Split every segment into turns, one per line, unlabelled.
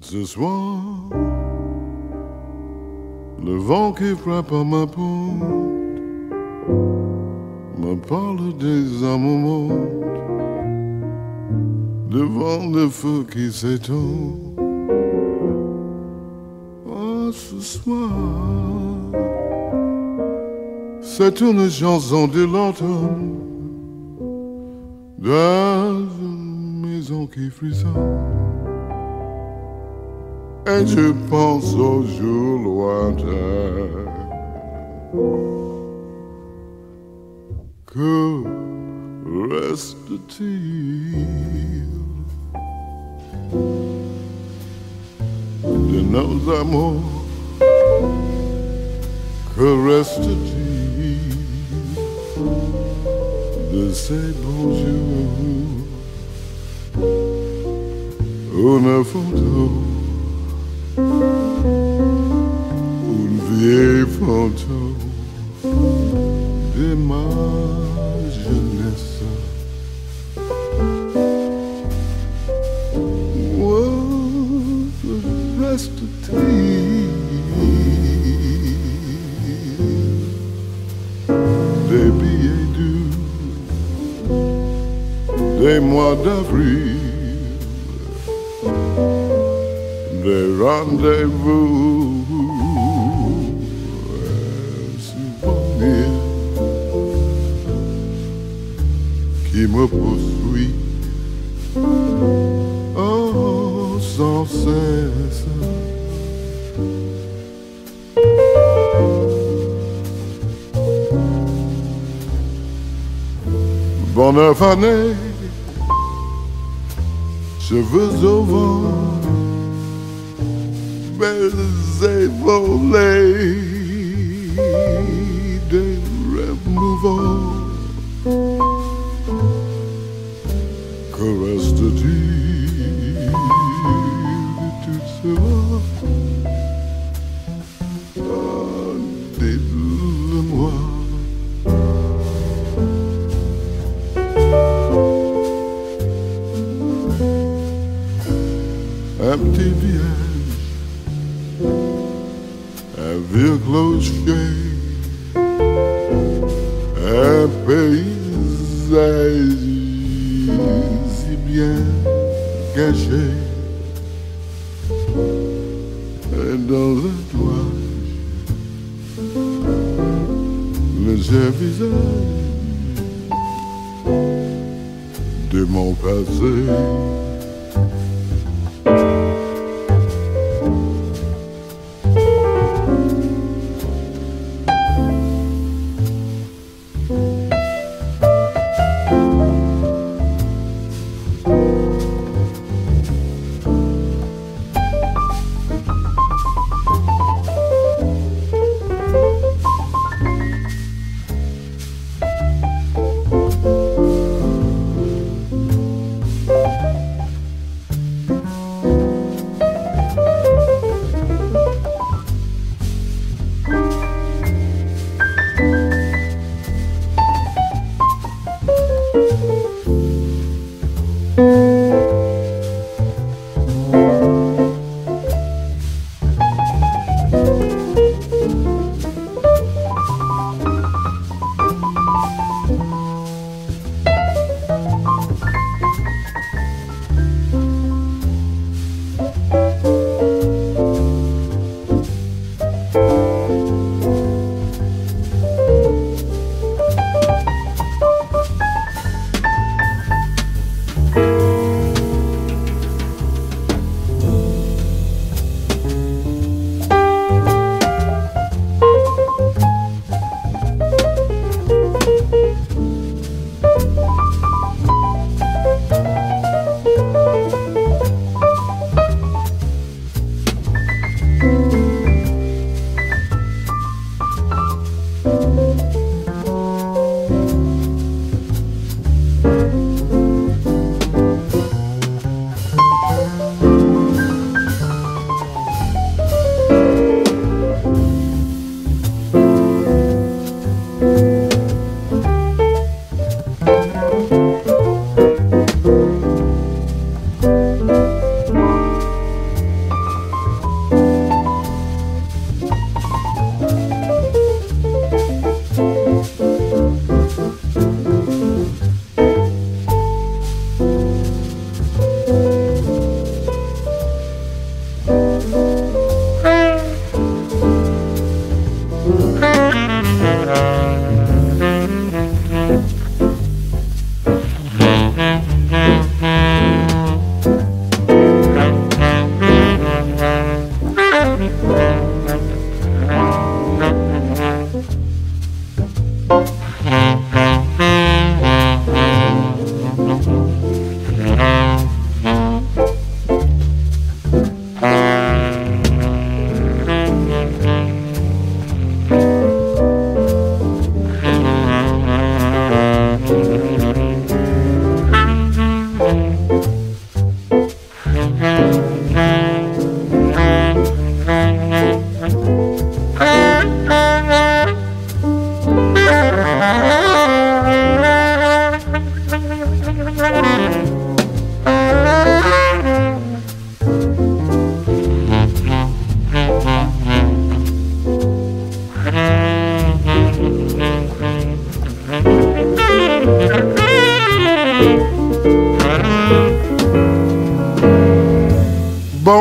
Ce soir, le vent qui frappe à ma porte me parle des amours devant le feu qui s'étend. Oh, ce soir, c'est une chanson de l'automne une maison qui frissonne et je pense aux jours lointains. Que reste-t-il de nos amours? Que reste-t-il de ces beaux jours? Fantôme de ma jeunesse. Oh, reste-t-il des billets doux des mois d'avril? des rendez-vous qui me poursuit oh, sans cesse. Bonne année, cheveux au vent baiser volés des rêves. Petit village un vieux clocher, un paysage si bien caché, et dans un toit, le visage de mon passé.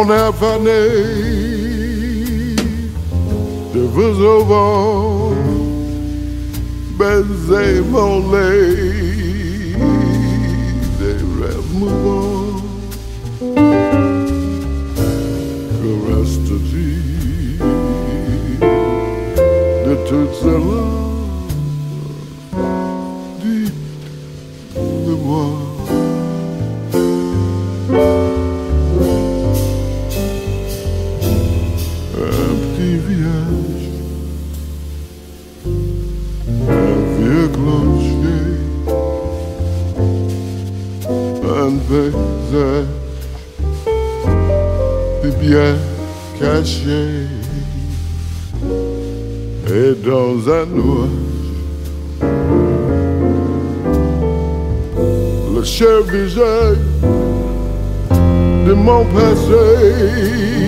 Avenue de vent, baiser mon des rêves mouvants. Que reste-t-il de toute cela? Des bien cachés, et dans un nuage, le cher de mon passé